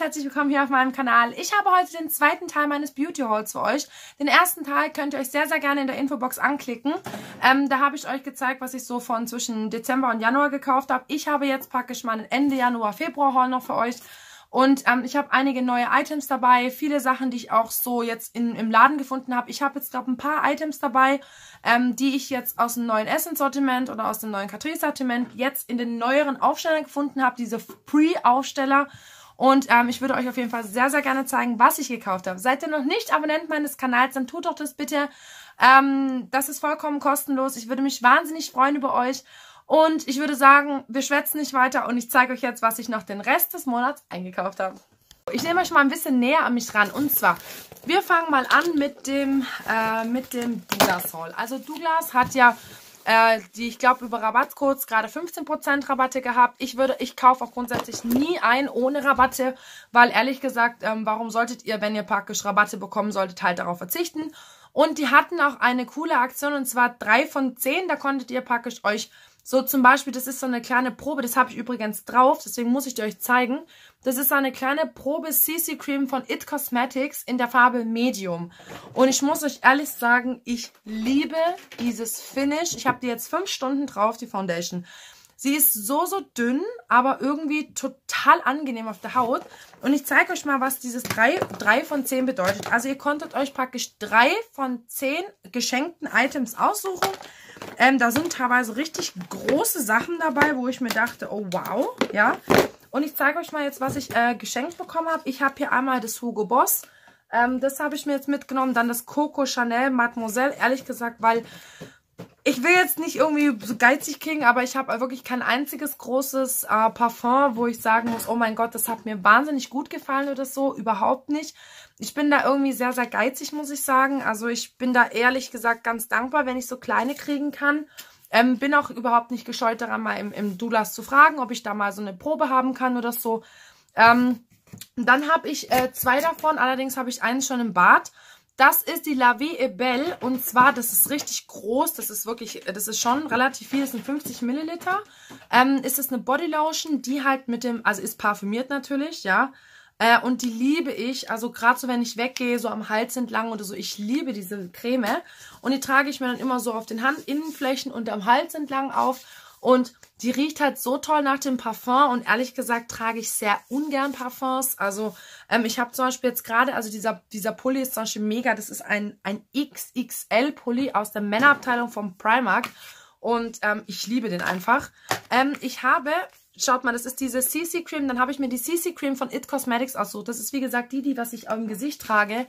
herzlich willkommen hier auf meinem Kanal. Ich habe heute den zweiten Teil meines Beauty Hauls für euch. Den ersten Teil könnt ihr euch sehr, sehr gerne in der Infobox anklicken. Ähm, da habe ich euch gezeigt, was ich so von zwischen Dezember und Januar gekauft habe. Ich habe jetzt praktisch meinen Ende Januar, Februar Haul noch für euch. Und ähm, ich habe einige neue Items dabei, viele Sachen, die ich auch so jetzt in, im Laden gefunden habe. Ich habe jetzt, glaube ein paar Items dabei, ähm, die ich jetzt aus dem neuen Essence-Sortiment oder aus dem neuen Catrice-Sortiment jetzt in den neueren Aufstellern gefunden habe, diese Pre-Aufsteller. Und ähm, ich würde euch auf jeden Fall sehr, sehr gerne zeigen, was ich gekauft habe. Seid ihr noch nicht Abonnent meines Kanals, dann tut doch das bitte. Ähm, das ist vollkommen kostenlos. Ich würde mich wahnsinnig freuen über euch. Und ich würde sagen, wir schwätzen nicht weiter und ich zeige euch jetzt, was ich noch den Rest des Monats eingekauft habe. Ich nehme euch mal ein bisschen näher an mich ran. Und zwar, wir fangen mal an mit dem, äh, mit dem Douglas Haul. Also Douglas hat ja äh, die, ich glaube, über Rabattcodes gerade 15% Rabatte gehabt. Ich würde, ich kaufe auch grundsätzlich nie ein ohne Rabatte, weil ehrlich gesagt, ähm, warum solltet ihr, wenn ihr praktisch Rabatte bekommen solltet, halt darauf verzichten? Und die hatten auch eine coole Aktion und zwar drei von zehn. Da konntet ihr praktisch euch so zum Beispiel, das ist so eine kleine Probe, das habe ich übrigens drauf, deswegen muss ich dir euch zeigen. Das ist eine kleine Probe CC Cream von It Cosmetics in der Farbe Medium. Und ich muss euch ehrlich sagen, ich liebe dieses Finish. Ich habe die jetzt fünf Stunden drauf, die Foundation. Sie ist so, so dünn, aber irgendwie total angenehm auf der Haut. Und ich zeige euch mal, was dieses 3, 3 von 10 bedeutet. Also ihr konntet euch praktisch 3 von 10 geschenkten Items aussuchen. Ähm, da sind teilweise richtig große Sachen dabei, wo ich mir dachte, oh wow, ja. Und ich zeige euch mal jetzt, was ich äh, geschenkt bekommen habe. Ich habe hier einmal das Hugo Boss. Ähm, das habe ich mir jetzt mitgenommen. Dann das Coco Chanel Mademoiselle. Ehrlich gesagt, weil ich will jetzt nicht irgendwie so geizig klingen, aber ich habe wirklich kein einziges großes äh, Parfum, wo ich sagen muss, oh mein Gott, das hat mir wahnsinnig gut gefallen oder so. Überhaupt nicht. Ich bin da irgendwie sehr, sehr geizig, muss ich sagen. Also ich bin da ehrlich gesagt ganz dankbar, wenn ich so kleine kriegen kann. Ähm, bin auch überhaupt nicht gescheut daran, mal im, im Dulas zu fragen, ob ich da mal so eine Probe haben kann oder so. Ähm, dann habe ich äh, zwei davon, allerdings habe ich eins schon im Bad. Das ist die La Vie est Belle und zwar, das ist richtig groß, das ist wirklich, das ist schon relativ viel, das sind 50 Milliliter. Ähm, ist es eine Bodylotion, die halt mit dem, also ist parfümiert natürlich, ja. Äh, und die liebe ich, also gerade so, wenn ich weggehe, so am Hals entlang oder so, ich liebe diese Creme. Und die trage ich mir dann immer so auf den Handinnenflächen und am Hals entlang auf. Und die riecht halt so toll nach dem Parfum und ehrlich gesagt trage ich sehr ungern Parfums. Also ähm, ich habe zum Beispiel jetzt gerade, also dieser, dieser Pulli ist zum Beispiel mega. Das ist ein, ein XXL-Pulli aus der Männerabteilung vom Primark und ähm, ich liebe den einfach. Ähm, ich habe, schaut mal, das ist diese CC Cream. Dann habe ich mir die CC Cream von It Cosmetics ausgesucht. Das ist wie gesagt die, die was ich im Gesicht trage.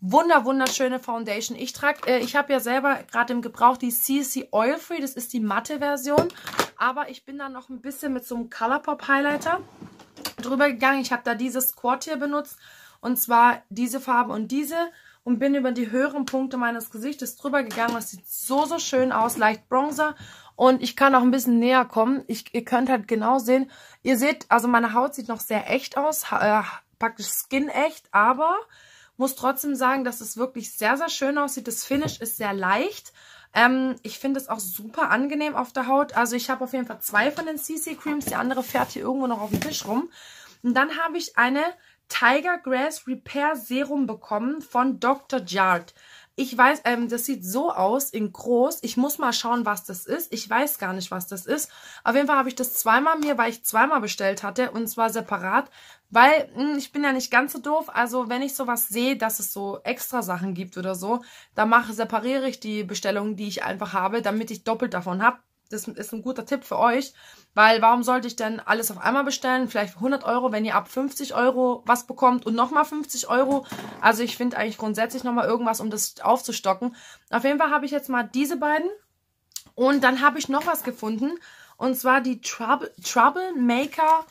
Wunder, wunderschöne Foundation. Ich trage, äh, ich habe ja selber gerade im Gebrauch die CC Oil Free. Das ist die matte Version. Aber ich bin da noch ein bisschen mit so einem Colourpop Highlighter drüber gegangen. Ich habe da dieses Quad hier benutzt. Und zwar diese Farbe und diese. Und bin über die höheren Punkte meines Gesichtes drüber gegangen. Das sieht so, so schön aus. Leicht Bronzer. Und ich kann auch ein bisschen näher kommen. Ich, ihr könnt halt genau sehen. Ihr seht, also meine Haut sieht noch sehr echt aus. Äh, praktisch skin echt. Aber muss trotzdem sagen, dass es wirklich sehr, sehr schön aussieht. Das Finish ist sehr leicht. Ähm, ich finde es auch super angenehm auf der Haut. Also ich habe auf jeden Fall zwei von den CC Creams. Die andere fährt hier irgendwo noch auf dem Tisch rum. Und dann habe ich eine Tiger Grass Repair Serum bekommen von Dr. Jart. Ich weiß, ähm, das sieht so aus in groß. Ich muss mal schauen, was das ist. Ich weiß gar nicht, was das ist. Auf jeden Fall habe ich das zweimal mir, weil ich zweimal bestellt hatte und zwar separat, weil mh, hm, ich bin ja nicht ganz so doof. Also wenn ich sowas sehe, dass es so extra Sachen gibt oder so, dann mache separiere ich die Bestellungen, die ich einfach habe, damit ich doppelt davon habe. Das ist ein guter Tipp für euch, weil warum sollte ich denn alles auf einmal bestellen? Vielleicht 100 Euro, wenn ihr ab 50 Euro was bekommt und nochmal 50 Euro. Also ich finde eigentlich grundsätzlich nochmal irgendwas, um das aufzustocken. Auf jeden Fall habe ich jetzt mal diese beiden und dann habe ich noch was gefunden und zwar die Trouble, Troublemaker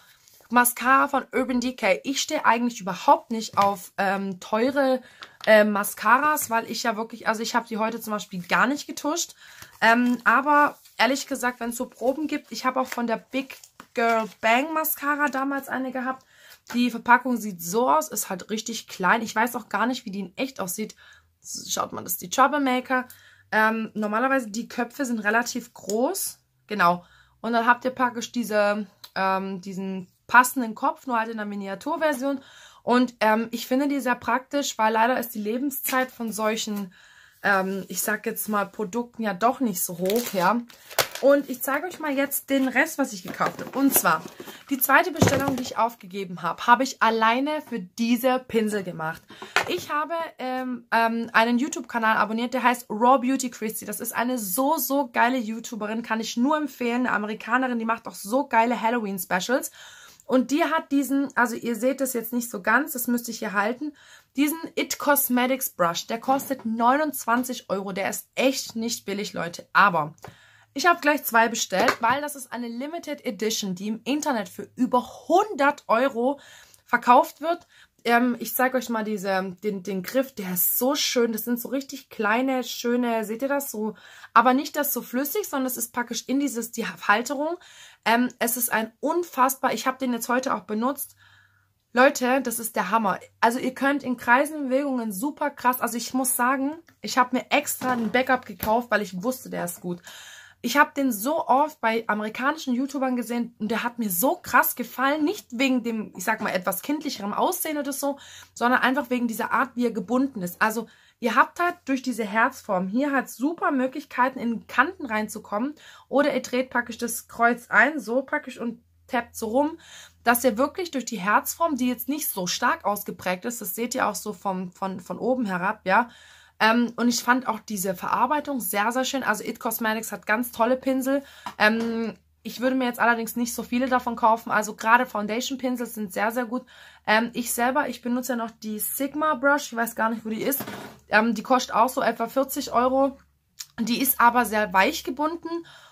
Mascara von Urban Decay. Ich stehe eigentlich überhaupt nicht auf ähm, teure äh, Mascaras, weil ich ja wirklich, also ich habe die heute zum Beispiel gar nicht getuscht. Ähm, aber ehrlich gesagt, wenn es so Proben gibt, ich habe auch von der Big Girl Bang Mascara damals eine gehabt. Die Verpackung sieht so aus, ist halt richtig klein. Ich weiß auch gar nicht, wie die in echt aussieht. Schaut mal, das ist die Troublemaker. Ähm, normalerweise die Köpfe sind relativ groß. Genau. Und dann habt ihr praktisch diese, ähm, diesen passenden Kopf, nur halt in der Miniaturversion. Und ähm, ich finde die sehr praktisch, weil leider ist die Lebenszeit von solchen ähm, ich sag jetzt mal, Produkten ja doch nicht so hoch, ja. Und ich zeige euch mal jetzt den Rest, was ich gekauft habe. Und zwar, die zweite Bestellung, die ich aufgegeben habe, habe ich alleine für diese Pinsel gemacht. Ich habe ähm, ähm, einen YouTube-Kanal abonniert, der heißt Raw Beauty Christy. Das ist eine so, so geile YouTuberin, kann ich nur empfehlen. Eine Amerikanerin, die macht auch so geile Halloween-Specials. Und die hat diesen, also ihr seht das jetzt nicht so ganz, das müsste ich hier halten, diesen It Cosmetics Brush, der kostet 29 Euro. Der ist echt nicht billig, Leute. Aber ich habe gleich zwei bestellt, weil das ist eine Limited Edition, die im Internet für über 100 Euro verkauft wird. Ähm, ich zeige euch mal diese, den, den Griff, der ist so schön. Das sind so richtig kleine, schöne, seht ihr das so? Aber nicht das so flüssig, sondern es ist praktisch in dieses, die Halterung. Ähm, es ist ein unfassbar, ich habe den jetzt heute auch benutzt. Leute, das ist der Hammer. Also ihr könnt in Kreisen Bewegungen super krass, also ich muss sagen, ich habe mir extra ein Backup gekauft, weil ich wusste, der ist gut. Ich habe den so oft bei amerikanischen YouTubern gesehen und der hat mir so krass gefallen. Nicht wegen dem, ich sag mal, etwas kindlicherem Aussehen oder so, sondern einfach wegen dieser Art, wie er gebunden ist. Also ihr habt halt durch diese Herzform hier halt super Möglichkeiten, in Kanten reinzukommen. Oder ihr dreht praktisch das Kreuz ein, so praktisch und tappt so rum, dass ihr wirklich durch die Herzform, die jetzt nicht so stark ausgeprägt ist, das seht ihr auch so vom, von, von oben herab, ja, ähm, und ich fand auch diese Verarbeitung sehr, sehr schön. Also It Cosmetics hat ganz tolle Pinsel. Ähm, ich würde mir jetzt allerdings nicht so viele davon kaufen. Also gerade Foundation-Pinsel sind sehr, sehr gut. Ähm, ich selber, ich benutze ja noch die Sigma Brush. Ich weiß gar nicht, wo die ist. Ähm, die kostet auch so etwa 40 Euro. Die ist aber sehr weich gebunden.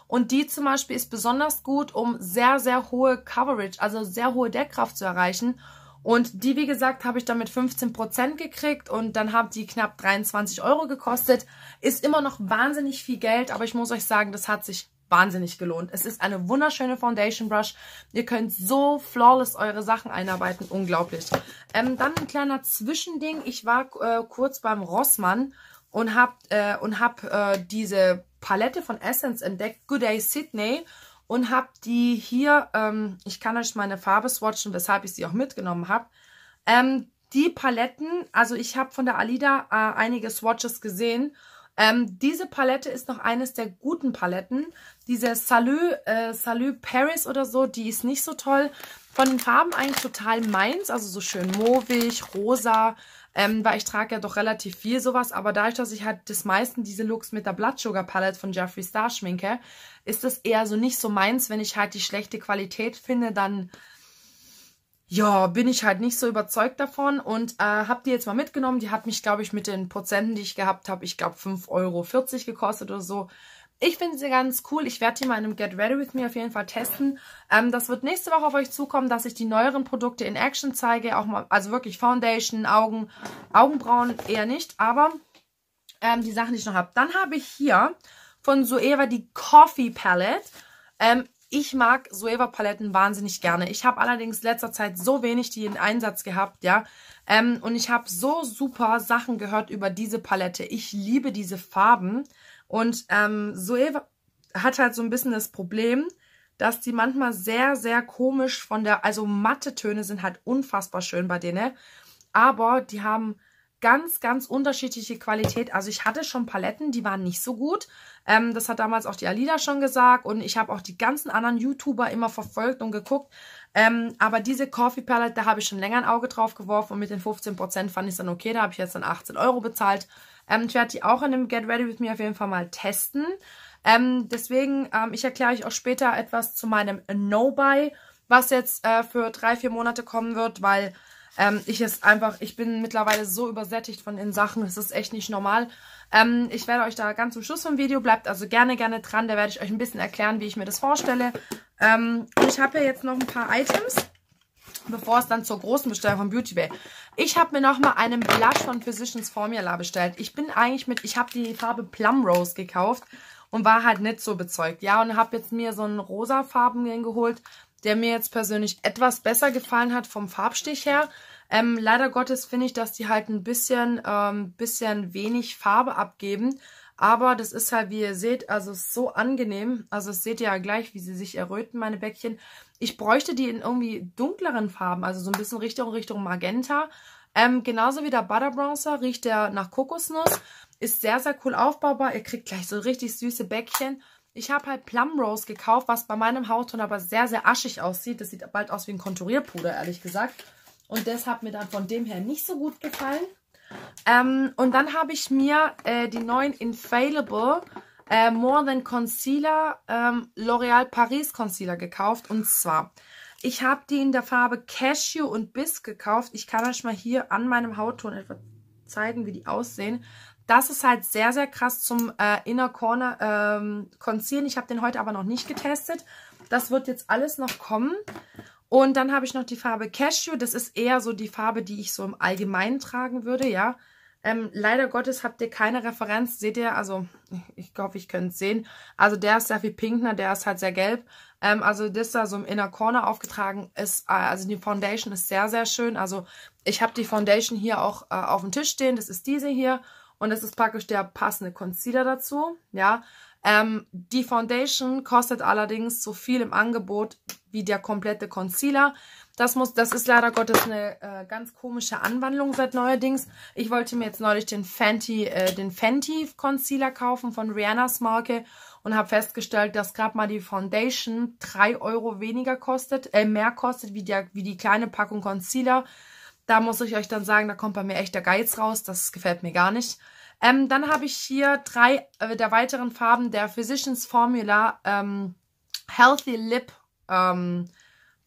Und die zum Beispiel ist besonders gut, um sehr, sehr hohe Coverage, also sehr hohe Deckkraft zu erreichen. Und die, wie gesagt, habe ich dann mit 15% gekriegt und dann haben die knapp 23 Euro gekostet. Ist immer noch wahnsinnig viel Geld, aber ich muss euch sagen, das hat sich wahnsinnig gelohnt. Es ist eine wunderschöne Foundation Brush. Ihr könnt so flawless eure Sachen einarbeiten. Unglaublich. Ähm, dann ein kleiner Zwischending. Ich war äh, kurz beim Rossmann und habe äh, und hab, äh, diese Palette von Essence entdeckt. Good Day Sydney und habe die hier, ähm, ich kann euch meine Farbe swatchen, weshalb ich sie auch mitgenommen habe. Ähm, die Paletten, also ich habe von der Alida äh, einige Swatches gesehen. Ähm, diese Palette ist noch eines der guten Paletten. Diese Salut, äh, Salut Paris oder so, die ist nicht so toll. Von den Farben eigentlich total meins, also so schön mauvig, rosa, ähm, weil ich trage ja doch relativ viel sowas, aber dadurch, dass ich halt das meisten diese Looks mit der Blood Sugar Palette von Jeffree Star schminke, ist das eher so nicht so meins. Wenn ich halt die schlechte Qualität finde, dann ja, bin ich halt nicht so überzeugt davon und äh, habe die jetzt mal mitgenommen. Die hat mich, glaube ich, mit den Prozenten, die ich gehabt habe, ich glaube 5,40 Euro gekostet oder so. Ich finde sie ganz cool. Ich werde die mal in einem Get Ready With Me auf jeden Fall testen. Ähm, das wird nächste Woche auf euch zukommen, dass ich die neueren Produkte in Action zeige. Auch mal, also wirklich Foundation, Augen, Augenbrauen eher nicht, aber ähm, die Sachen, die ich noch habe. Dann habe ich hier von Zoeva die Coffee Palette. Ähm, ich mag Zoeva Paletten wahnsinnig gerne. Ich habe allerdings letzter Zeit so wenig die in Einsatz gehabt, ja. Ähm, und ich habe so super Sachen gehört über diese Palette. Ich liebe diese Farben. Und ähm, Zoe hat halt so ein bisschen das Problem, dass die manchmal sehr, sehr komisch von der, also matte Töne sind halt unfassbar schön bei denen, aber die haben ganz, ganz unterschiedliche Qualität. Also ich hatte schon Paletten, die waren nicht so gut. Ähm, das hat damals auch die Alida schon gesagt und ich habe auch die ganzen anderen YouTuber immer verfolgt und geguckt. Ähm, aber diese Coffee Palette, da habe ich schon länger ein Auge drauf geworfen und mit den 15% fand ich dann okay. Da habe ich jetzt dann 18 Euro bezahlt. Ähm, ich werde die auch in dem Get Ready With Me auf jeden Fall mal testen. Ähm, deswegen, ähm, ich erkläre euch auch später etwas zu meinem No-Buy, was jetzt äh, für drei, vier Monate kommen wird, weil ähm, ich es einfach, ich bin mittlerweile so übersättigt von den Sachen, das ist echt nicht normal. Ähm, ich werde euch da ganz zum Schluss vom Video, bleibt also gerne, gerne dran, da werde ich euch ein bisschen erklären, wie ich mir das vorstelle. Ähm, ich habe hier jetzt noch ein paar Items bevor es dann zur großen Bestellung von Beauty Bay. Ich habe mir nochmal einen Blush von Physicians Formula bestellt. Ich bin eigentlich mit, ich habe die Farbe Plum Rose gekauft und war halt nicht so bezeugt. Ja, und habe jetzt mir so einen rosa Farben geholt, der mir jetzt persönlich etwas besser gefallen hat vom Farbstich her. Ähm, leider Gottes finde ich, dass die halt ein bisschen, ähm, bisschen wenig Farbe abgeben. Aber das ist halt, wie ihr seht, also so angenehm. Also das seht ihr ja gleich, wie sie sich erröten, meine Bäckchen. Ich bräuchte die in irgendwie dunkleren Farben, also so ein bisschen Richtung, Richtung Magenta. Ähm, genauso wie der Butter Bronzer riecht der nach Kokosnuss. Ist sehr, sehr cool aufbaubar. Ihr kriegt gleich so richtig süße Bäckchen. Ich habe halt Plum Rose gekauft, was bei meinem Hautton aber sehr, sehr aschig aussieht. Das sieht bald aus wie ein Konturierpuder, ehrlich gesagt. Und das hat mir dann von dem her nicht so gut gefallen. Ähm, und dann habe ich mir äh, die neuen Infallible äh, More Than Concealer ähm, L'Oreal Paris Concealer gekauft. Und zwar, ich habe die in der Farbe Cashew und Biss gekauft. Ich kann euch mal hier an meinem Hautton etwa zeigen, wie die aussehen. Das ist halt sehr, sehr krass zum äh, Inner Corner ähm, Concealen. Ich habe den heute aber noch nicht getestet. Das wird jetzt alles noch kommen. Und dann habe ich noch die Farbe Cashew. Das ist eher so die Farbe, die ich so im Allgemeinen tragen würde, ja. Ähm, leider Gottes habt ihr keine Referenz. Seht ihr, also ich hoffe, ich könnte es sehen. Also der ist sehr viel pinkner, der ist halt sehr gelb. Ähm, also das da so im Inner Corner aufgetragen ist, äh, also die Foundation ist sehr, sehr schön. Also ich habe die Foundation hier auch äh, auf dem Tisch stehen. Das ist diese hier. Und das ist praktisch der passende Concealer dazu, ja. Ähm, die Foundation kostet allerdings so viel im Angebot wie der komplette Concealer. Das muss, das ist leider Gottes eine äh, ganz komische Anwandlung seit neuerdings. Ich wollte mir jetzt neulich den Fenty, äh, den Fenty Concealer kaufen von Rihannas Marke und habe festgestellt, dass gerade mal die Foundation 3 Euro weniger kostet, äh, mehr kostet wie, der, wie die kleine Packung Concealer. Da muss ich euch dann sagen, da kommt bei mir echt der Geiz raus. Das gefällt mir gar nicht. Ähm, dann habe ich hier drei äh, der weiteren Farben der Physicians Formula ähm, Healthy Lip ähm,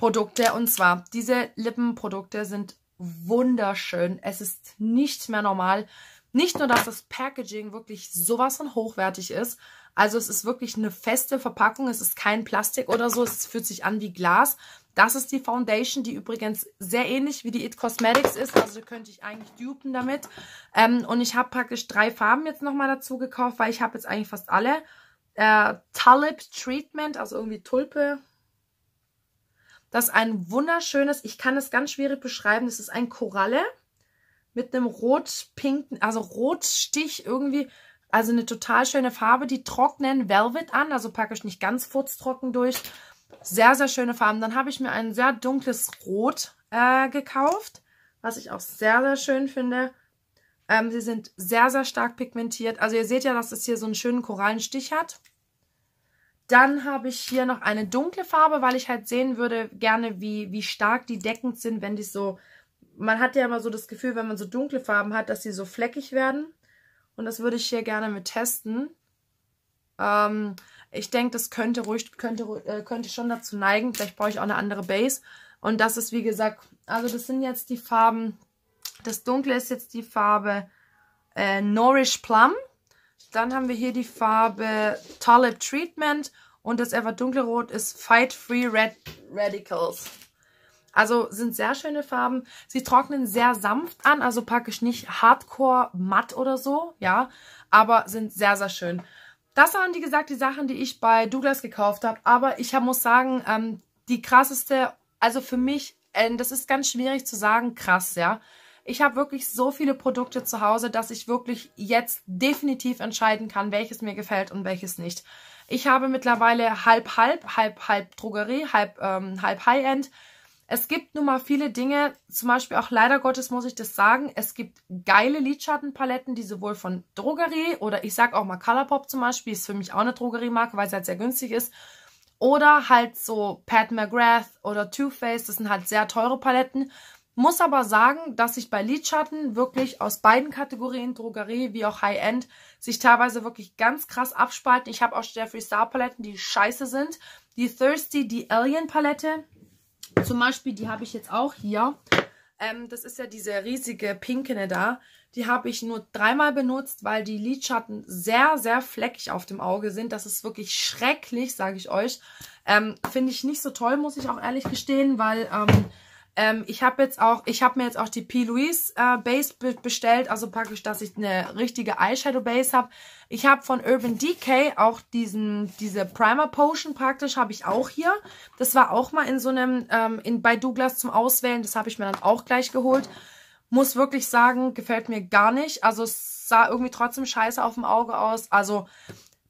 Produkte. Und zwar, diese Lippenprodukte sind wunderschön. Es ist nicht mehr normal. Nicht nur, dass das Packaging wirklich sowas von hochwertig ist. Also es ist wirklich eine feste Verpackung. Es ist kein Plastik oder so. Es fühlt sich an wie Glas. Das ist die Foundation, die übrigens sehr ähnlich wie die It Cosmetics ist. Also könnte ich eigentlich dupen damit. Ähm, und ich habe praktisch drei Farben jetzt nochmal dazu gekauft, weil ich habe jetzt eigentlich fast alle. Äh, Tulip Treatment, also irgendwie Tulpe. Das ist ein wunderschönes, ich kann es ganz schwierig beschreiben, das ist ein Koralle mit einem rot-pinken, also Rotstich irgendwie. Also eine total schöne Farbe. Die trocknen Velvet an, also packe ich nicht ganz furztrocken durch. Sehr, sehr schöne Farben. Dann habe ich mir ein sehr dunkles Rot äh, gekauft, was ich auch sehr, sehr schön finde. Ähm, sie sind sehr, sehr stark pigmentiert. Also ihr seht ja, dass es hier so einen schönen Korallenstich hat. Dann habe ich hier noch eine dunkle Farbe, weil ich halt sehen würde gerne, wie, wie stark die deckend sind, wenn die so... Man hat ja immer so das Gefühl, wenn man so dunkle Farben hat, dass die so fleckig werden. Und das würde ich hier gerne mit testen. Ähm, ich denke, das könnte ruhig, könnte, äh, könnte schon dazu neigen. Vielleicht brauche ich auch eine andere Base. Und das ist, wie gesagt, also das sind jetzt die Farben, das Dunkle ist jetzt die Farbe äh, Nourish Plum. Dann haben wir hier die Farbe Tulip Treatment und das etwas dunkle Rot ist Fight Free Red Radicals. Also sind sehr schöne Farben. Sie trocknen sehr sanft an, also praktisch nicht hardcore matt oder so, ja, aber sind sehr, sehr schön. Das waren, wie gesagt, die Sachen, die ich bei Douglas gekauft habe. Aber ich hab, muss sagen, ähm, die krasseste, also für mich, äh, das ist ganz schwierig zu sagen, krass, ja. Ich habe wirklich so viele Produkte zu Hause, dass ich wirklich jetzt definitiv entscheiden kann, welches mir gefällt und welches nicht. Ich habe mittlerweile halb, halb, halb, halb Drogerie, halb, ähm, halb High-End. Es gibt nun mal viele Dinge, zum Beispiel auch leider Gottes muss ich das sagen, es gibt geile Lidschattenpaletten, die sowohl von Drogerie oder ich sag auch mal Colourpop zum Beispiel, ist für mich auch eine Drogeriemarke, weil sie halt sehr günstig ist. Oder halt so Pat McGrath oder Too Faced, das sind halt sehr teure Paletten. Muss aber sagen, dass sich bei Lidschatten wirklich aus beiden Kategorien, Drogerie wie auch High-End, sich teilweise wirklich ganz krass abspalten. Ich habe auch Jeffree Star Paletten, die scheiße sind. Die Thirsty, die Alien Palette, zum Beispiel, die habe ich jetzt auch hier. Ähm, das ist ja diese riesige pinkene da. Die habe ich nur dreimal benutzt, weil die Lidschatten sehr, sehr fleckig auf dem Auge sind. Das ist wirklich schrecklich, sage ich euch. Ähm, Finde ich nicht so toll, muss ich auch ehrlich gestehen, weil ähm, ähm, ich habe jetzt auch, ich habe mir jetzt auch die P. Louise äh, Base be bestellt, also praktisch, dass ich eine richtige Eyeshadow Base habe. Ich habe von Urban Decay auch diesen, diese Primer Potion praktisch, habe ich auch hier. Das war auch mal in so einem, ähm, in, bei Douglas zum Auswählen, das habe ich mir dann auch gleich geholt. Muss wirklich sagen, gefällt mir gar nicht. Also es sah irgendwie trotzdem scheiße auf dem Auge aus. Also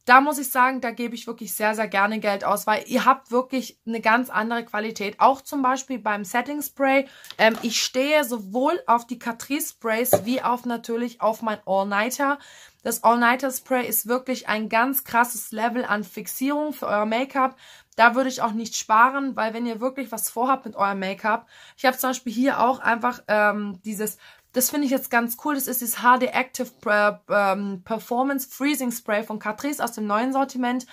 da muss ich sagen, da gebe ich wirklich sehr, sehr gerne Geld aus, weil ihr habt wirklich eine ganz andere Qualität. Auch zum Beispiel beim Setting Spray. Ähm, ich stehe sowohl auf die Catrice Sprays wie auf natürlich auf mein All-Nighter. Das All-Nighter Spray ist wirklich ein ganz krasses Level an Fixierung für euer Make-up. Da würde ich auch nicht sparen, weil wenn ihr wirklich was vorhabt mit eurem Make-up, ich habe zum Beispiel hier auch einfach ähm, dieses das finde ich jetzt ganz cool. Das ist das HD Active äh, ähm, Performance Freezing Spray von Catrice aus dem neuen Sortiment.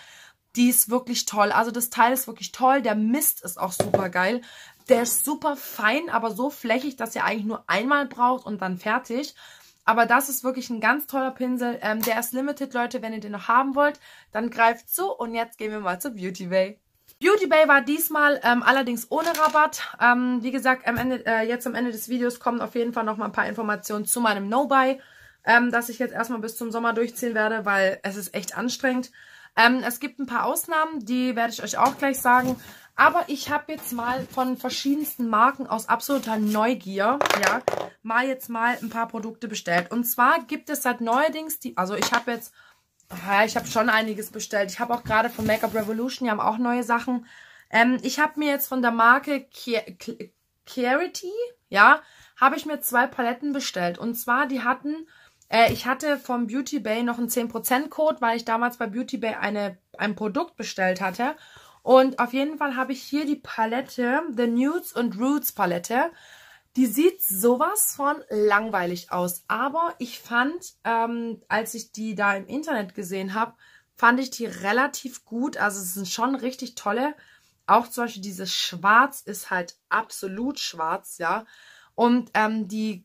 Die ist wirklich toll. Also das Teil ist wirklich toll. Der Mist ist auch super geil. Der ist super fein, aber so flächig, dass ihr eigentlich nur einmal braucht und dann fertig. Aber das ist wirklich ein ganz toller Pinsel. Ähm, der ist limited, Leute. Wenn ihr den noch haben wollt, dann greift zu. Und jetzt gehen wir mal zur Beauty Bay. Beauty Bay war diesmal ähm, allerdings ohne Rabatt. Ähm, wie gesagt, am Ende, äh, jetzt am Ende des Videos kommen auf jeden Fall noch mal ein paar Informationen zu meinem No-Buy, ähm, das ich jetzt erstmal bis zum Sommer durchziehen werde, weil es ist echt anstrengend. Ähm, es gibt ein paar Ausnahmen, die werde ich euch auch gleich sagen. Aber ich habe jetzt mal von verschiedensten Marken aus absoluter Neugier, ja, mal jetzt mal ein paar Produkte bestellt. Und zwar gibt es seit neuerdings die, also ich habe jetzt ja, ich habe schon einiges bestellt. Ich habe auch gerade von Makeup Revolution, die haben auch neue Sachen. Ähm, ich habe mir jetzt von der Marke Clarity, ja, habe ich mir zwei Paletten bestellt. Und zwar, die hatten, äh, ich hatte vom Beauty Bay noch einen 10% Code, weil ich damals bei Beauty Bay eine, ein Produkt bestellt hatte. Und auf jeden Fall habe ich hier die Palette, The Nudes und Roots Palette. Die sieht sowas von langweilig aus. Aber ich fand, ähm, als ich die da im Internet gesehen habe, fand ich die relativ gut. Also es sind schon richtig tolle. Auch zum Beispiel dieses Schwarz ist halt absolut schwarz, ja. Und ähm, die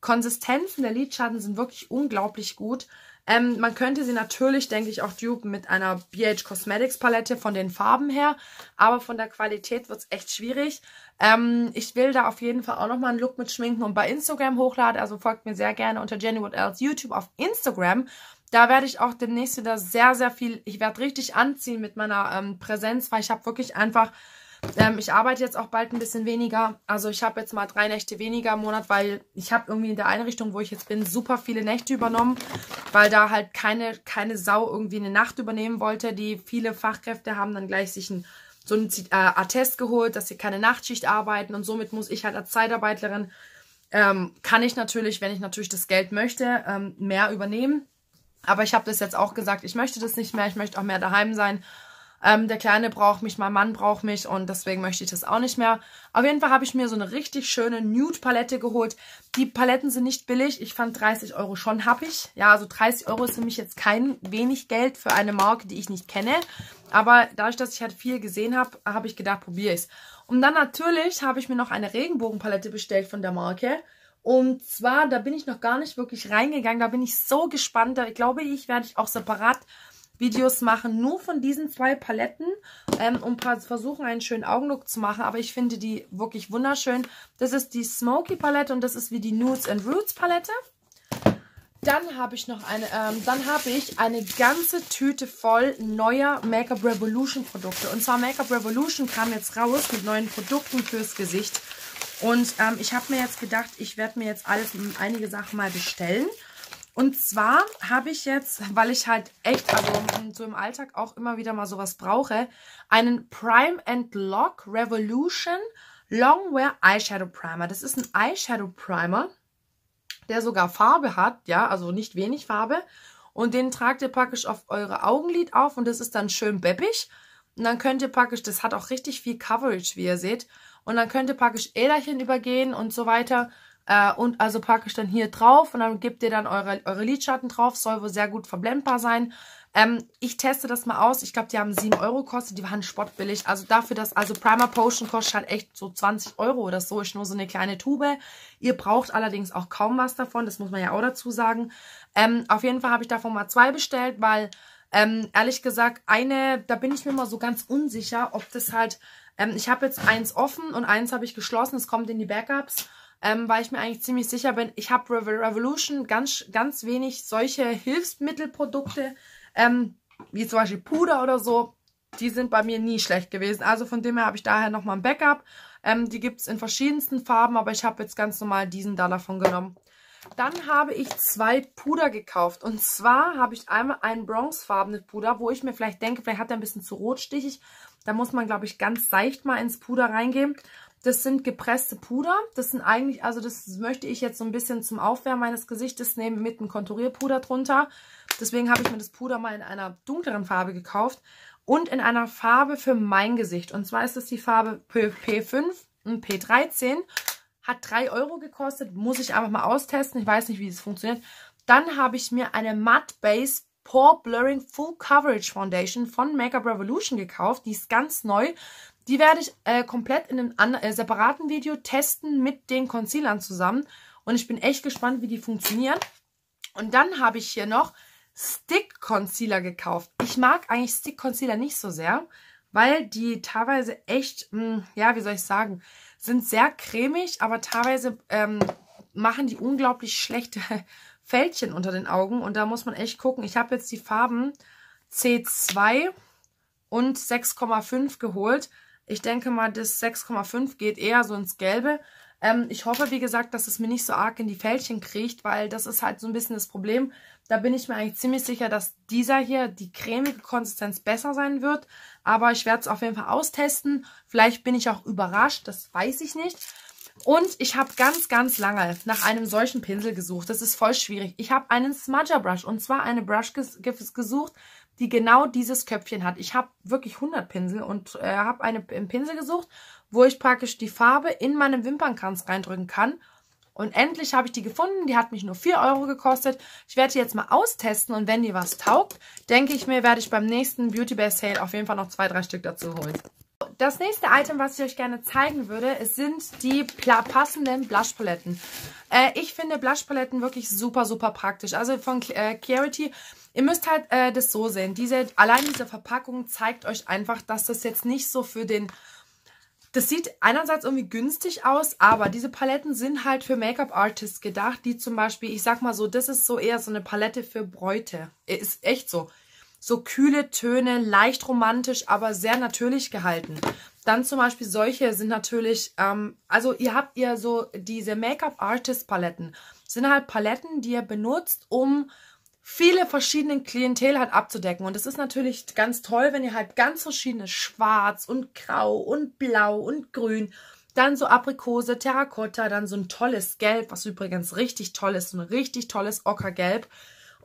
Konsistenzen der Lidschatten sind wirklich unglaublich gut. Ähm, man könnte sie natürlich, denke ich, auch dupen mit einer BH Cosmetics Palette von den Farben her. Aber von der Qualität wird es echt schwierig. Ähm, ich will da auf jeden Fall auch nochmal einen Look mit Schminken und bei Instagram hochladen. Also folgt mir sehr gerne unter Jenny Wood Els YouTube auf Instagram. Da werde ich auch demnächst wieder sehr, sehr viel, ich werde richtig anziehen mit meiner ähm, Präsenz, weil ich habe wirklich einfach ähm, ich arbeite jetzt auch bald ein bisschen weniger. Also ich habe jetzt mal drei Nächte weniger im Monat, weil ich habe irgendwie in der Einrichtung, wo ich jetzt bin, super viele Nächte übernommen, weil da halt keine, keine Sau irgendwie eine Nacht übernehmen wollte. Die viele Fachkräfte haben dann gleich sich ein, so ein äh, Attest geholt, dass sie keine Nachtschicht arbeiten und somit muss ich halt als Zeitarbeiterin, ähm, kann ich natürlich, wenn ich natürlich das Geld möchte, ähm, mehr übernehmen. Aber ich habe das jetzt auch gesagt, ich möchte das nicht mehr, ich möchte auch mehr daheim sein ähm, der Kleine braucht mich, mein Mann braucht mich und deswegen möchte ich das auch nicht mehr. Auf jeden Fall habe ich mir so eine richtig schöne Nude-Palette geholt. Die Paletten sind nicht billig. Ich fand 30 Euro schon happig. Ja, also 30 Euro ist für mich jetzt kein wenig Geld für eine Marke, die ich nicht kenne. Aber dadurch, dass ich halt viel gesehen habe, habe ich gedacht, probiere ich es. Und dann natürlich habe ich mir noch eine Regenbogenpalette bestellt von der Marke. Und zwar, da bin ich noch gar nicht wirklich reingegangen. Da bin ich so gespannt. Da glaube ich, werde ich auch separat Videos machen, nur von diesen zwei Paletten, ähm, um versuchen, einen schönen Augenlook zu machen. Aber ich finde die wirklich wunderschön. Das ist die Smoky Palette und das ist wie die Nudes and Roots Palette. Dann habe ich noch eine, ähm, dann habe ich eine ganze Tüte voll neuer Make-up Revolution Produkte. Und zwar Make-up Revolution kam jetzt raus mit neuen Produkten fürs Gesicht. Und ähm, ich habe mir jetzt gedacht, ich werde mir jetzt alles, einige Sachen mal bestellen. Und zwar habe ich jetzt, weil ich halt echt, also so im Alltag auch immer wieder mal sowas brauche, einen Prime and Lock Revolution Longwear Eyeshadow Primer. Das ist ein Eyeshadow Primer, der sogar Farbe hat, ja, also nicht wenig Farbe. Und den tragt ihr praktisch auf eure Augenlid auf und das ist dann schön beppig. Und dann könnt ihr praktisch, das hat auch richtig viel Coverage, wie ihr seht. Und dann könnt ihr praktisch Äderchen übergehen und so weiter. Äh, und also packe ich dann hier drauf und dann gebt ihr dann eure, eure Lidschatten drauf. Soll wohl sehr gut verblendbar sein. Ähm, ich teste das mal aus. Ich glaube, die haben 7 Euro gekostet. Die waren spottbillig. Also dafür, dass also Primer Potion kostet halt echt so 20 Euro oder so. Ist nur so eine kleine Tube. Ihr braucht allerdings auch kaum was davon. Das muss man ja auch dazu sagen. Ähm, auf jeden Fall habe ich davon mal zwei bestellt, weil ähm, ehrlich gesagt, eine, da bin ich mir mal so ganz unsicher, ob das halt, ähm, ich habe jetzt eins offen und eins habe ich geschlossen, es kommt in die Backups ähm, weil ich mir eigentlich ziemlich sicher bin, ich habe Revolution ganz, ganz wenig solche Hilfsmittelprodukte, ähm, wie zum Beispiel Puder oder so, die sind bei mir nie schlecht gewesen. Also von dem her habe ich daher nochmal ein Backup. Ähm, die gibt es in verschiedensten Farben, aber ich habe jetzt ganz normal diesen da davon genommen. Dann habe ich zwei Puder gekauft. Und zwar habe ich einmal ein bronzefarbenes Puder, wo ich mir vielleicht denke, vielleicht hat er ein bisschen zu rotstichig. Da muss man, glaube ich, ganz seicht mal ins Puder reingeben. Das sind gepresste Puder. Das sind eigentlich, also das möchte ich jetzt so ein bisschen zum Aufwärmen meines Gesichtes nehmen mit einem Konturierpuder drunter. Deswegen habe ich mir das Puder mal in einer dunkleren Farbe gekauft und in einer Farbe für mein Gesicht. Und zwar ist es die Farbe P5 und P13. Hat 3 Euro gekostet, muss ich einfach mal austesten. Ich weiß nicht, wie das funktioniert. Dann habe ich mir eine Matte Base Pore Blurring Full Coverage Foundation von Makeup Revolution gekauft. Die ist ganz neu. Die werde ich äh, komplett in einem äh, separaten Video testen mit den Concealern zusammen. Und ich bin echt gespannt, wie die funktionieren. Und dann habe ich hier noch Stick Concealer gekauft. Ich mag eigentlich Stick Concealer nicht so sehr, weil die teilweise echt, mh, hm, ja, wie soll ich sagen, sind sehr cremig, aber teilweise ähm, machen die unglaublich schlechte Fältchen unter den Augen. Und da muss man echt gucken. Ich habe jetzt die Farben C2 und 6,5 geholt. Ich denke mal, das 6,5 geht eher so ins Gelbe. Ähm, ich hoffe, wie gesagt, dass es mir nicht so arg in die Fältchen kriegt, weil das ist halt so ein bisschen das Problem. Da bin ich mir eigentlich ziemlich sicher, dass dieser hier, die cremige Konsistenz besser sein wird. Aber ich werde es auf jeden Fall austesten. Vielleicht bin ich auch überrascht, das weiß ich nicht. Und ich habe ganz, ganz lange nach einem solchen Pinsel gesucht. Das ist voll schwierig. Ich habe einen Smudger Brush und zwar eine Brush ges gesucht, die genau dieses Köpfchen hat. Ich habe wirklich 100 Pinsel und äh, habe einen Pinsel gesucht, wo ich praktisch die Farbe in meinen Wimpernkranz reindrücken kann. Und endlich habe ich die gefunden. Die hat mich nur 4 Euro gekostet. Ich werde die jetzt mal austesten und wenn die was taugt, denke ich mir, werde ich beim nächsten Beauty Base Sale auf jeden Fall noch zwei, drei Stück dazu holen. Das nächste Item, was ich euch gerne zeigen würde, sind die passenden Blushpaletten. Äh, ich finde Blushpaletten wirklich super, super praktisch. Also von äh, Clarity Ihr müsst halt äh, das so sehen. Diese, allein diese Verpackung zeigt euch einfach, dass das jetzt nicht so für den... Das sieht einerseits irgendwie günstig aus, aber diese Paletten sind halt für Make-up-Artists gedacht, die zum Beispiel, ich sag mal so, das ist so eher so eine Palette für Bräute. Ist echt so. So kühle Töne, leicht romantisch, aber sehr natürlich gehalten. Dann zum Beispiel solche sind natürlich, ähm, also ihr habt ihr so diese Make-up-Artist-Paletten. Sind halt Paletten, die ihr benutzt, um viele verschiedene Klientel halt abzudecken. Und es ist natürlich ganz toll, wenn ihr halt ganz verschiedene Schwarz und Grau und Blau und Grün, dann so Aprikose, Terrakotta, dann so ein tolles Gelb, was übrigens richtig toll ist, ein richtig tolles Ockergelb.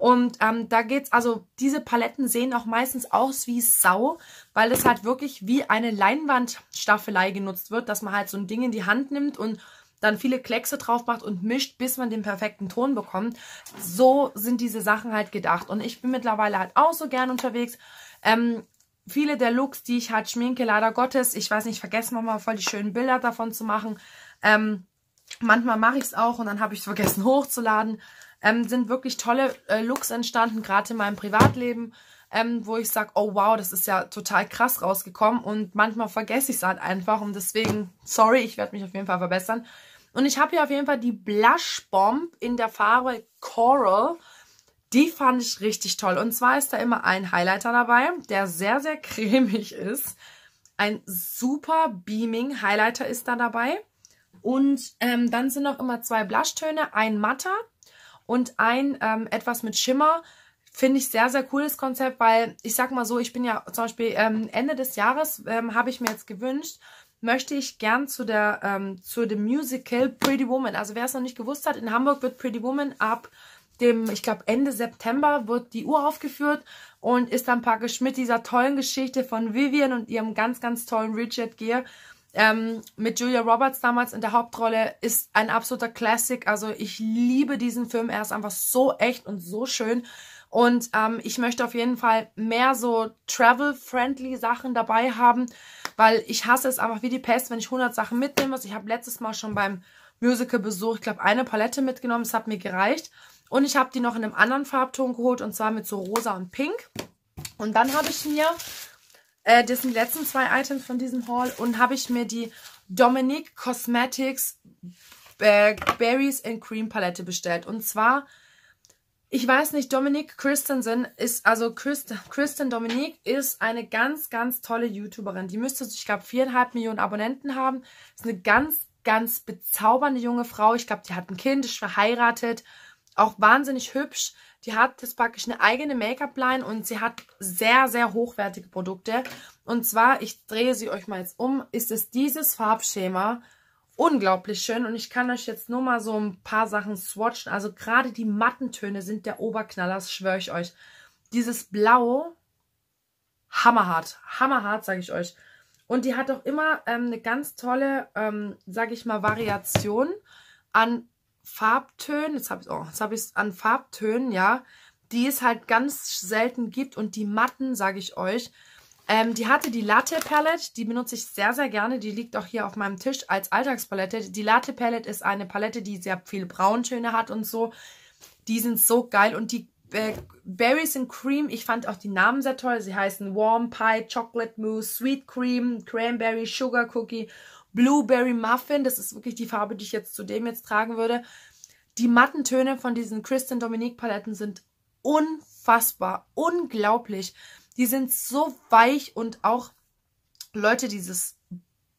Und ähm, da geht's, also diese Paletten sehen auch meistens aus wie Sau, weil es halt wirklich wie eine Leinwandstaffelei genutzt wird, dass man halt so ein Ding in die Hand nimmt und dann viele Kleckse drauf macht und mischt, bis man den perfekten Ton bekommt. So sind diese Sachen halt gedacht. Und ich bin mittlerweile halt auch so gern unterwegs. Ähm, viele der Looks, die ich halt schminke, leider Gottes, ich weiß nicht, vergessen wir mal voll die schönen Bilder davon zu machen. Ähm, manchmal mache ich es auch und dann habe ich es vergessen hochzuladen. Ähm, sind wirklich tolle äh, Looks entstanden, gerade in meinem Privatleben, ähm, wo ich sage, oh wow, das ist ja total krass rausgekommen und manchmal vergesse ich es halt einfach und deswegen, sorry, ich werde mich auf jeden Fall verbessern. Und ich habe hier auf jeden Fall die Blush Bomb in der Farbe Coral. Die fand ich richtig toll. Und zwar ist da immer ein Highlighter dabei, der sehr, sehr cremig ist. Ein super Beaming Highlighter ist da dabei. Und ähm, dann sind noch immer zwei Blushtöne, ein matter und ein ähm, etwas mit Schimmer. Finde ich sehr, sehr cooles Konzept, weil ich sag mal so, ich bin ja zum Beispiel ähm, Ende des Jahres ähm, habe ich mir jetzt gewünscht, möchte ich gern zu der ähm, zu dem Musical Pretty Woman. Also wer es noch nicht gewusst hat, in Hamburg wird Pretty Woman ab dem, ich glaube Ende September wird die Uhr aufgeführt und ist dann praktisch mit dieser tollen Geschichte von Vivian und ihrem ganz, ganz tollen Richard Gere ähm, mit Julia Roberts damals in der Hauptrolle ist ein absoluter Classic. Also ich liebe diesen Film. Er ist einfach so echt und so schön. Und ähm, ich möchte auf jeden Fall mehr so travel-friendly Sachen dabei haben, weil ich hasse es einfach wie die Pest, wenn ich 100 Sachen mitnehmen muss. Ich habe letztes Mal schon beim Musical-Besuch, ich glaube, eine Palette mitgenommen. Das hat mir gereicht. Und ich habe die noch in einem anderen Farbton geholt und zwar mit so rosa und pink. Und dann habe ich mir, äh, das sind die letzten zwei Items von diesem Haul, und habe ich mir die Dominique Cosmetics äh, Berries and Cream Palette bestellt. Und zwar ich weiß nicht, Dominique Christensen ist, also Christ, Kristen Dominique ist eine ganz, ganz tolle YouTuberin. Die müsste, ich glaube, viereinhalb Millionen Abonnenten haben. Ist eine ganz ganz bezaubernde junge Frau. Ich glaube, die hat ein Kind, ist verheiratet, auch wahnsinnig hübsch. Die hat jetzt praktisch eine eigene Make-up-Line und sie hat sehr, sehr hochwertige Produkte. Und zwar, ich drehe sie euch mal jetzt um, ist es dieses Farbschema. Unglaublich schön und ich kann euch jetzt nur mal so ein paar Sachen swatchen. Also gerade die Mattentöne sind der Oberknaller, das schwöre ich euch. Dieses Blau, hammerhart, hammerhart, sage ich euch. Und die hat auch immer ähm, eine ganz tolle, ähm, sage ich mal, Variation an Farbtönen, jetzt habe ich oh, habe ich an Farbtönen, ja, die es halt ganz selten gibt und die matten, sage ich euch. Ähm, die hatte die Latte Palette, die benutze ich sehr, sehr gerne. Die liegt auch hier auf meinem Tisch als Alltagspalette. Die Latte Palette ist eine Palette, die sehr viel Brauntöne hat und so. Die sind so geil und die äh, Berries and Cream, ich fand auch die Namen sehr toll. Sie heißen Warm Pie, Chocolate Mousse, Sweet Cream, Cranberry, Sugar Cookie Blueberry Muffin. Das ist wirklich die Farbe, die ich jetzt zu dem jetzt tragen würde. Die matten Töne von diesen Kristen Dominique Paletten sind unfassbar, unglaublich. Die sind so weich und auch Leute, dieses,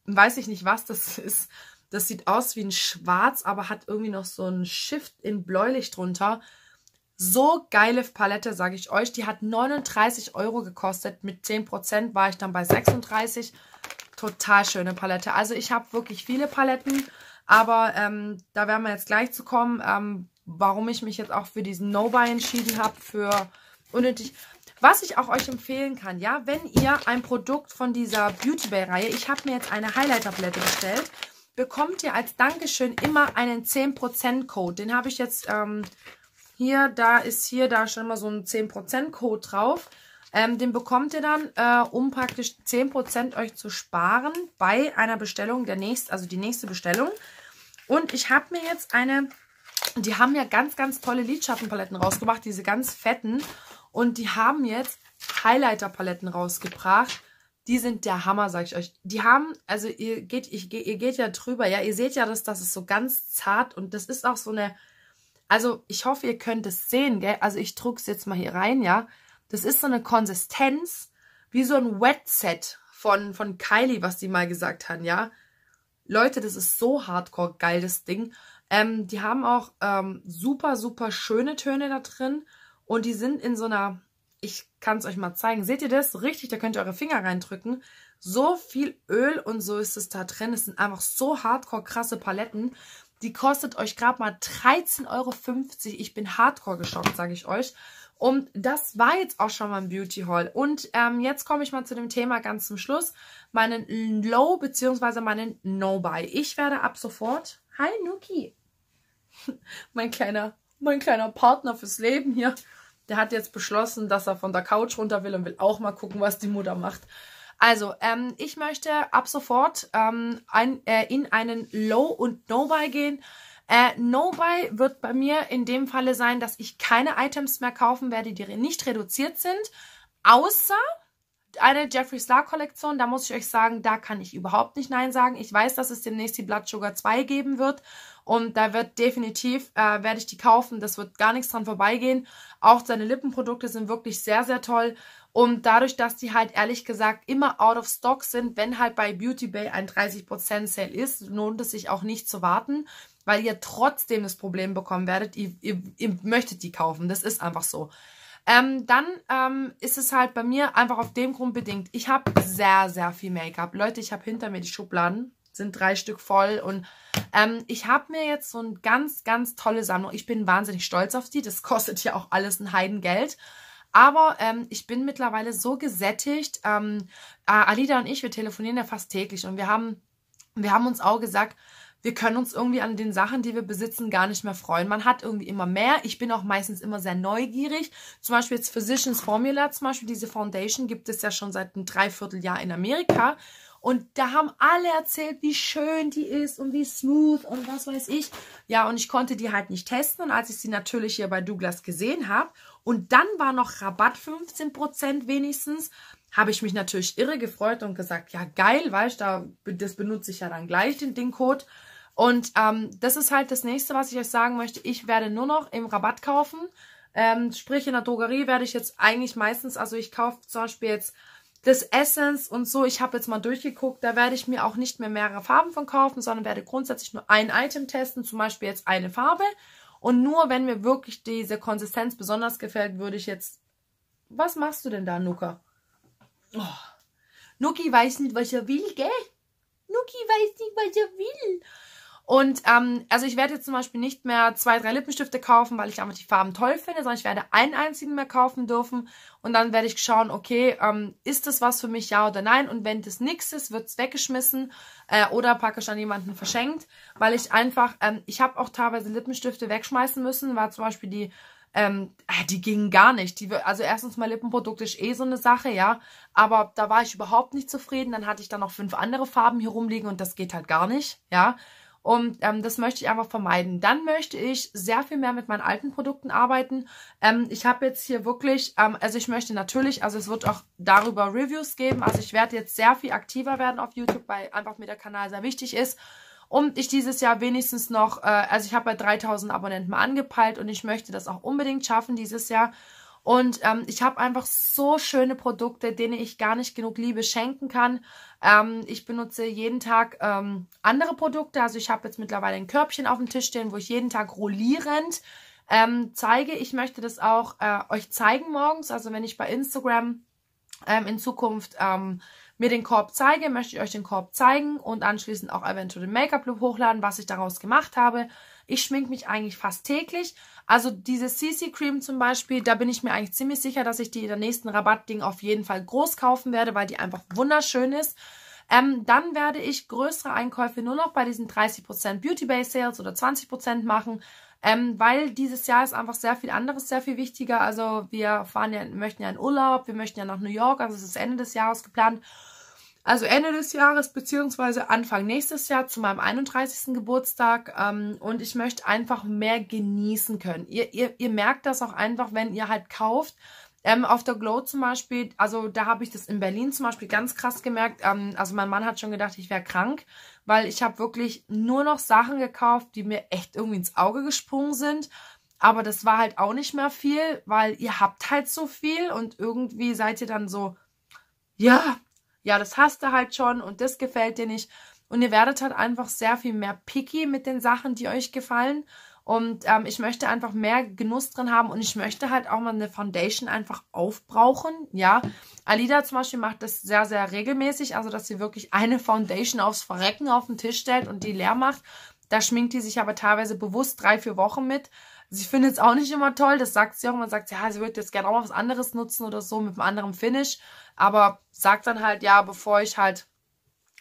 weiß ich nicht was das ist, das sieht aus wie ein Schwarz, aber hat irgendwie noch so ein Shift in Bläulich drunter. So geile Palette, sage ich euch. Die hat 39 Euro gekostet. Mit 10% war ich dann bei 36 total schöne Palette. Also ich habe wirklich viele Paletten, aber ähm, da werden wir jetzt gleich zu kommen, ähm, warum ich mich jetzt auch für diesen No-Buy entschieden habe, für unnötig. Was ich auch euch empfehlen kann, ja, wenn ihr ein Produkt von dieser Beauty Bay-Reihe, ich habe mir jetzt eine Highlighter-Palette bestellt, bekommt ihr als Dankeschön immer einen 10% Code. Den habe ich jetzt ähm, hier, da ist hier, da schon mal so ein 10% Code drauf. Ähm, den bekommt ihr dann, äh, um praktisch 10% euch zu sparen bei einer Bestellung, der nächst, also die nächste Bestellung. Und ich habe mir jetzt eine, die haben ja ganz, ganz tolle Lidschattenpaletten rausgebracht, diese ganz fetten. Und die haben jetzt Highlighter-Paletten rausgebracht. Die sind der Hammer, sag ich euch. Die haben, also ihr geht, ich, ihr geht ja drüber, ja, ihr seht ja, dass das ist so ganz zart und das ist auch so eine, also ich hoffe, ihr könnt es sehen, gell? Also ich druck's jetzt mal hier rein, ja. Das ist so eine Konsistenz, wie so ein Wet-Set von, von Kylie, was die mal gesagt haben, ja. Leute, das ist so hardcore geil, das Ding. Ähm, die haben auch ähm, super, super schöne Töne da drin. Und die sind in so einer, ich kann es euch mal zeigen. Seht ihr das? Richtig, da könnt ihr eure Finger reindrücken. So viel Öl und so ist es da drin. Es sind einfach so hardcore krasse Paletten. Die kostet euch gerade mal 13,50 Euro. Ich bin hardcore geschockt, sage ich euch. Und das war jetzt auch schon mal ein Beauty Haul. Und ähm, jetzt komme ich mal zu dem Thema ganz zum Schluss. Meinen Low bzw. meinen No-Buy. Ich werde ab sofort... Hi, Nuki. mein kleiner, mein kleiner Partner fürs Leben hier. Der hat jetzt beschlossen, dass er von der Couch runter will und will auch mal gucken, was die Mutter macht. Also, ähm, ich möchte ab sofort ähm, ein, äh, in einen Low- und No-Buy gehen. Äh, No-Buy wird bei mir in dem Falle sein, dass ich keine Items mehr kaufen werde, die nicht reduziert sind, außer eine Jeffree Star Kollektion. Da muss ich euch sagen, da kann ich überhaupt nicht Nein sagen. Ich weiß, dass es demnächst die Blood Sugar 2 geben wird und da wird definitiv, äh, werde ich die kaufen. Das wird gar nichts dran vorbeigehen. Auch seine Lippenprodukte sind wirklich sehr, sehr toll. Und dadurch, dass die halt ehrlich gesagt immer out of stock sind, wenn halt bei Beauty Bay ein 30% Sale ist, lohnt es sich auch nicht zu warten weil ihr trotzdem das Problem bekommen werdet, ihr, ihr, ihr möchtet die kaufen. Das ist einfach so. Ähm, dann ähm, ist es halt bei mir einfach auf dem Grund bedingt. Ich habe sehr, sehr viel Make-up. Leute, ich habe hinter mir die Schubladen, sind drei Stück voll und ähm, ich habe mir jetzt so eine ganz, ganz tolle Sammlung. Ich bin wahnsinnig stolz auf die. Das kostet ja auch alles ein Heidengeld. Aber ähm, ich bin mittlerweile so gesättigt. Ähm, äh, Alida und ich, wir telefonieren ja fast täglich und wir haben, wir haben uns auch gesagt, wir können uns irgendwie an den Sachen, die wir besitzen, gar nicht mehr freuen. Man hat irgendwie immer mehr. Ich bin auch meistens immer sehr neugierig. Zum Beispiel jetzt Physicians Formula, zum Beispiel diese Foundation gibt es ja schon seit einem Dreivierteljahr in Amerika. Und da haben alle erzählt, wie schön die ist und wie smooth und was weiß ich. Ja, und ich konnte die halt nicht testen. Und als ich sie natürlich hier bei Douglas gesehen habe und dann war noch Rabatt 15% wenigstens, habe ich mich natürlich irre gefreut und gesagt, ja geil, weißt du, das benutze ich ja dann gleich, den Ding-Code. Und ähm, das ist halt das nächste, was ich euch sagen möchte. Ich werde nur noch im Rabatt kaufen. Ähm, sprich, in der Drogerie werde ich jetzt eigentlich meistens, also ich kaufe zum Beispiel jetzt das Essence und so, ich habe jetzt mal durchgeguckt, da werde ich mir auch nicht mehr mehrere Farben von kaufen, sondern werde grundsätzlich nur ein Item testen, zum Beispiel jetzt eine Farbe. Und nur wenn mir wirklich diese Konsistenz besonders gefällt, würde ich jetzt... Was machst du denn da, Nuka? Oh. Nuki weiß nicht, was er will, gell? Nuki weiß nicht, was er will. Und ähm, also ich werde jetzt zum Beispiel nicht mehr zwei, drei Lippenstifte kaufen, weil ich einfach die Farben toll finde, sondern ich werde einen einzigen mehr kaufen dürfen. Und dann werde ich schauen, okay, ähm, ist das was für mich, ja oder nein? Und wenn das nichts ist, wird es weggeschmissen äh, oder praktisch an jemanden verschenkt, weil ich einfach, ähm, ich habe auch teilweise Lippenstifte wegschmeißen müssen, war zum Beispiel die ähm, ah, die gingen gar nicht. Die, also erstens mal Lippenprodukt ist eh so eine Sache, ja. Aber da war ich überhaupt nicht zufrieden. Dann hatte ich dann noch fünf andere Farben hier rumliegen und das geht halt gar nicht, ja. Und ähm, das möchte ich einfach vermeiden. Dann möchte ich sehr viel mehr mit meinen alten Produkten arbeiten. Ähm, ich habe jetzt hier wirklich, ähm, also ich möchte natürlich, also es wird auch darüber Reviews geben. Also ich werde jetzt sehr viel aktiver werden auf YouTube, weil einfach mir der Kanal sehr wichtig ist. Und ich dieses Jahr wenigstens noch, äh, also ich habe bei 3000 Abonnenten mal angepeilt und ich möchte das auch unbedingt schaffen dieses Jahr. Und ähm, ich habe einfach so schöne Produkte, denen ich gar nicht genug Liebe schenken kann. Ähm, ich benutze jeden Tag ähm, andere Produkte. Also ich habe jetzt mittlerweile ein Körbchen auf dem Tisch stehen, wo ich jeden Tag rollierend ähm, zeige. Ich möchte das auch äh, euch zeigen morgens. Also wenn ich bei Instagram ähm, in Zukunft ähm, mir den Korb zeige, möchte ich euch den Korb zeigen und anschließend auch eventuell den Make-up-Look hochladen, was ich daraus gemacht habe. Ich schminke mich eigentlich fast täglich. Also diese CC Cream zum Beispiel, da bin ich mir eigentlich ziemlich sicher, dass ich die in der nächsten Rabattding auf jeden Fall groß kaufen werde, weil die einfach wunderschön ist. Ähm, dann werde ich größere Einkäufe nur noch bei diesen 30% Beauty Base Sales oder 20% machen, ähm, weil dieses Jahr ist einfach sehr viel anderes, sehr viel wichtiger. Also wir fahren ja, möchten ja in Urlaub, wir möchten ja nach New York, also es ist Ende des Jahres geplant. Also Ende des Jahres beziehungsweise Anfang nächstes Jahr zu meinem 31. Geburtstag. Ähm, und ich möchte einfach mehr genießen können. Ihr, ihr, ihr merkt das auch einfach, wenn ihr halt kauft. Ähm, auf der Glow zum Beispiel, also da habe ich das in Berlin zum Beispiel ganz krass gemerkt. Ähm, also mein Mann hat schon gedacht, ich wäre krank, weil ich habe wirklich nur noch Sachen gekauft, die mir echt irgendwie ins Auge gesprungen sind. Aber das war halt auch nicht mehr viel, weil ihr habt halt so viel und irgendwie seid ihr dann so, ja, ja, das hast du halt schon und das gefällt dir nicht. Und ihr werdet halt einfach sehr viel mehr picky mit den Sachen, die euch gefallen. Und ähm, ich möchte einfach mehr Genuss drin haben und ich möchte halt auch mal eine Foundation einfach aufbrauchen. Ja, Alida zum Beispiel macht das sehr, sehr regelmäßig. Also, dass sie wirklich eine Foundation aufs Verrecken auf den Tisch stellt und die leer macht. Da schminkt die sich aber teilweise bewusst drei, vier Wochen mit. Sie findet es auch nicht immer toll. Das sagt sie auch. Man sagt, ja, sie würde jetzt gerne auch was anderes nutzen oder so mit einem anderen Finish aber sagt dann halt, ja, bevor ich halt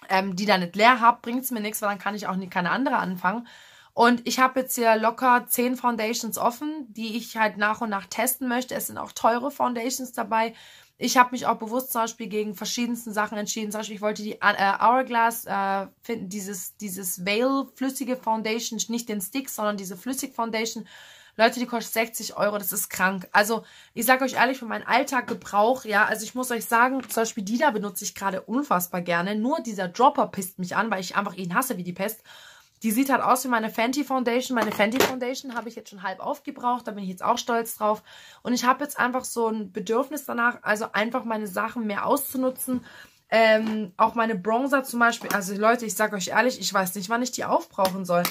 ähm, die da nicht leer habe, bringt es mir nichts, weil dann kann ich auch nicht keine andere anfangen. Und ich habe jetzt hier locker 10 Foundations offen, die ich halt nach und nach testen möchte. Es sind auch teure Foundations dabei. Ich habe mich auch bewusst zum Beispiel gegen verschiedensten Sachen entschieden. Zum Beispiel, ich wollte die äh, Hourglass äh, finden, dieses, dieses Veil flüssige Foundation, nicht den Stick, sondern diese flüssig Foundation Leute, die kostet 60 Euro, das ist krank. Also, ich sage euch ehrlich, für meinen Alltaggebrauch, ja, also ich muss euch sagen, zum Beispiel die da benutze ich gerade unfassbar gerne. Nur dieser Dropper pisst mich an, weil ich einfach ihn hasse wie die Pest. Die sieht halt aus wie meine Fenty Foundation. Meine Fenty Foundation habe ich jetzt schon halb aufgebraucht. Da bin ich jetzt auch stolz drauf. Und ich habe jetzt einfach so ein Bedürfnis danach, also einfach meine Sachen mehr auszunutzen. Ähm, auch meine Bronzer zum Beispiel. Also Leute, ich sage euch ehrlich, ich weiß nicht, wann ich die aufbrauchen soll.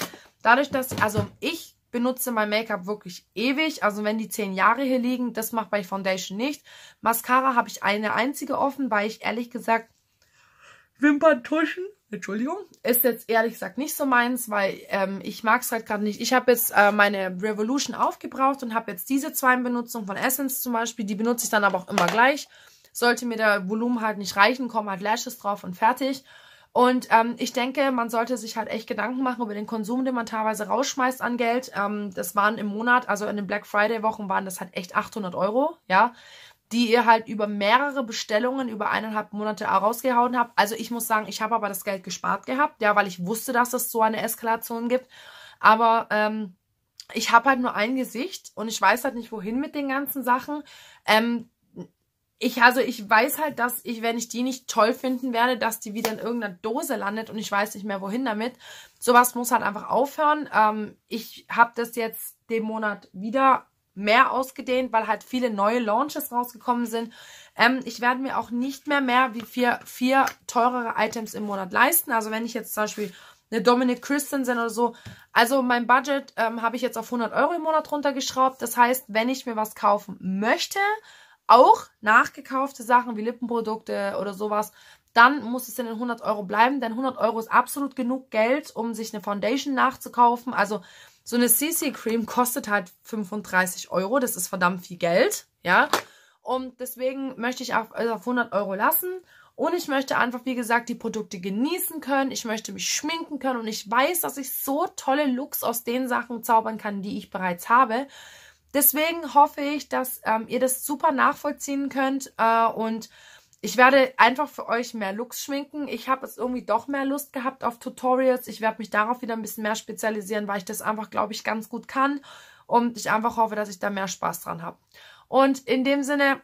Dadurch, dass, also ich benutze mein Make-up wirklich ewig. Also wenn die zehn Jahre hier liegen, das macht bei Foundation nicht. Mascara habe ich eine einzige offen, weil ich ehrlich gesagt Wimperntuschen, Entschuldigung, ist jetzt ehrlich gesagt nicht so meins, weil ähm, ich mag es halt gerade nicht. Ich habe jetzt äh, meine Revolution aufgebraucht und habe jetzt diese zwei in Benutzung von Essence zum Beispiel. Die benutze ich dann aber auch immer gleich. Sollte mir der Volumen halt nicht reichen, kommen halt Lashes drauf und fertig. Und ähm, ich denke, man sollte sich halt echt Gedanken machen über den Konsum, den man teilweise rausschmeißt an Geld. Ähm, das waren im Monat, also in den Black Friday Wochen waren das halt echt 800 Euro, ja, die ihr halt über mehrere Bestellungen über eineinhalb Monate rausgehauen habt. Also ich muss sagen, ich habe aber das Geld gespart gehabt, ja, weil ich wusste, dass es so eine Eskalation gibt. Aber ähm, ich habe halt nur ein Gesicht und ich weiß halt nicht, wohin mit den ganzen Sachen. Ähm, ich, also ich weiß halt, dass ich, wenn ich die nicht toll finden werde, dass die wieder in irgendeiner Dose landet und ich weiß nicht mehr, wohin damit. Sowas muss halt einfach aufhören. Ähm, ich habe das jetzt den Monat wieder mehr ausgedehnt, weil halt viele neue Launches rausgekommen sind. Ähm, ich werde mir auch nicht mehr mehr wie vier, vier teurere Items im Monat leisten. Also wenn ich jetzt zum Beispiel eine Dominic Christensen oder so. Also mein Budget ähm, habe ich jetzt auf 100 Euro im Monat runtergeschraubt. Das heißt, wenn ich mir was kaufen möchte, auch nachgekaufte Sachen wie Lippenprodukte oder sowas, dann muss es in den 100 Euro bleiben, denn 100 Euro ist absolut genug Geld, um sich eine Foundation nachzukaufen. Also so eine CC Cream kostet halt 35 Euro, das ist verdammt viel Geld, ja. Und deswegen möchte ich auf, also auf 100 Euro lassen und ich möchte einfach, wie gesagt, die Produkte genießen können. Ich möchte mich schminken können und ich weiß, dass ich so tolle Looks aus den Sachen zaubern kann, die ich bereits habe. Deswegen hoffe ich, dass ähm, ihr das super nachvollziehen könnt äh, und ich werde einfach für euch mehr Looks schminken. Ich habe jetzt irgendwie doch mehr Lust gehabt auf Tutorials. Ich werde mich darauf wieder ein bisschen mehr spezialisieren, weil ich das einfach, glaube ich, ganz gut kann. Und ich einfach hoffe, dass ich da mehr Spaß dran habe. Und in dem Sinne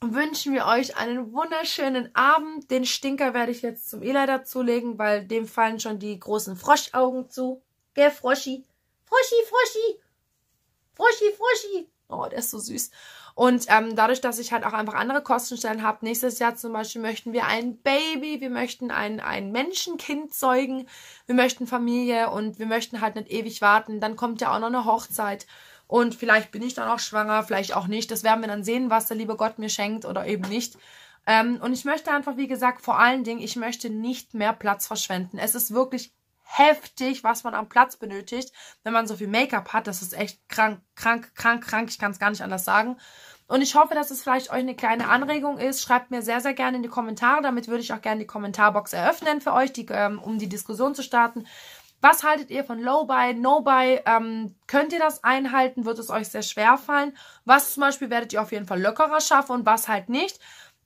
wünschen wir euch einen wunderschönen Abend. Den Stinker werde ich jetzt zum Eli dazulegen, weil dem fallen schon die großen Froschaugen zu. Gell, Froschi? Froschi, Froschi! Froschi, Froschi! Oh, der ist so süß. Und ähm, dadurch, dass ich halt auch einfach andere Kostenstellen habe, nächstes Jahr zum Beispiel möchten wir ein Baby, wir möchten ein, ein Menschenkind zeugen, wir möchten Familie und wir möchten halt nicht ewig warten. Dann kommt ja auch noch eine Hochzeit. Und vielleicht bin ich dann auch schwanger, vielleicht auch nicht. Das werden wir dann sehen, was der liebe Gott mir schenkt oder eben nicht. Ähm, und ich möchte einfach, wie gesagt, vor allen Dingen, ich möchte nicht mehr Platz verschwenden. Es ist wirklich heftig, was man am Platz benötigt, wenn man so viel Make-up hat. Das ist echt krank, krank, krank, krank. Ich kann es gar nicht anders sagen. Und ich hoffe, dass es vielleicht euch eine kleine Anregung ist. Schreibt mir sehr, sehr gerne in die Kommentare. Damit würde ich auch gerne die Kommentarbox eröffnen für euch, die, ähm, um die Diskussion zu starten. Was haltet ihr von Low-Buy, No-Buy? Ähm, könnt ihr das einhalten? Wird es euch sehr schwer fallen? Was zum Beispiel werdet ihr auf jeden Fall lockerer schaffen und was halt nicht?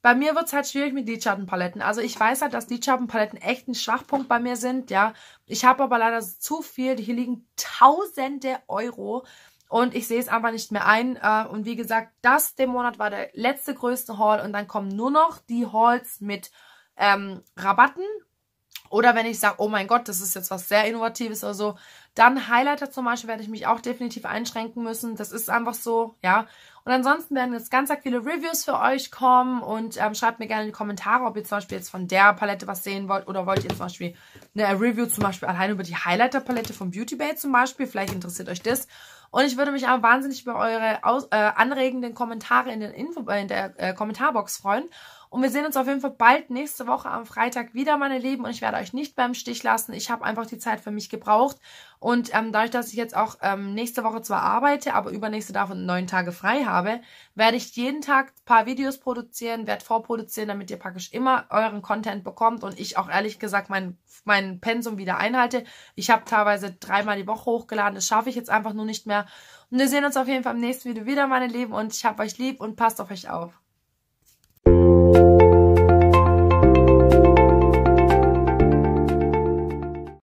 Bei mir wird es halt schwierig mit Lidschattenpaletten. Also ich weiß halt, dass Lidschattenpaletten echt ein Schwachpunkt bei mir sind, ja. Ich habe aber leider zu viel. Hier liegen tausende Euro. Und ich sehe es einfach nicht mehr ein. Äh, und wie gesagt, das dem Monat war der letzte größte Haul. Und dann kommen nur noch die Hauls mit ähm, Rabatten oder wenn ich sage, oh mein Gott, das ist jetzt was sehr Innovatives oder so, dann Highlighter zum Beispiel werde ich mich auch definitiv einschränken müssen. Das ist einfach so, ja. Und ansonsten werden jetzt ganz, ganz viele Reviews für euch kommen und ähm, schreibt mir gerne in die Kommentare, ob ihr zum Beispiel jetzt von der Palette was sehen wollt oder wollt ihr zum Beispiel eine Review zum Beispiel allein über die Highlighter-Palette von Beauty Bay zum Beispiel. Vielleicht interessiert euch das. Und ich würde mich auch wahnsinnig über eure aus, äh, anregenden Kommentare in, den Info, äh, in der äh, Kommentarbox freuen. Und wir sehen uns auf jeden Fall bald nächste Woche am Freitag wieder, meine Lieben. Und ich werde euch nicht beim Stich lassen. Ich habe einfach die Zeit für mich gebraucht. Und ähm, dadurch, dass ich jetzt auch ähm, nächste Woche zwar arbeite, aber übernächste davon neun Tage frei habe, werde ich jeden Tag ein paar Videos produzieren, werde vorproduzieren, damit ihr praktisch immer euren Content bekommt und ich auch ehrlich gesagt mein, mein Pensum wieder einhalte. Ich habe teilweise dreimal die Woche hochgeladen. Das schaffe ich jetzt einfach nur nicht mehr. Und wir sehen uns auf jeden Fall im nächsten Video wieder, meine Lieben. Und ich habe euch lieb und passt auf euch auf.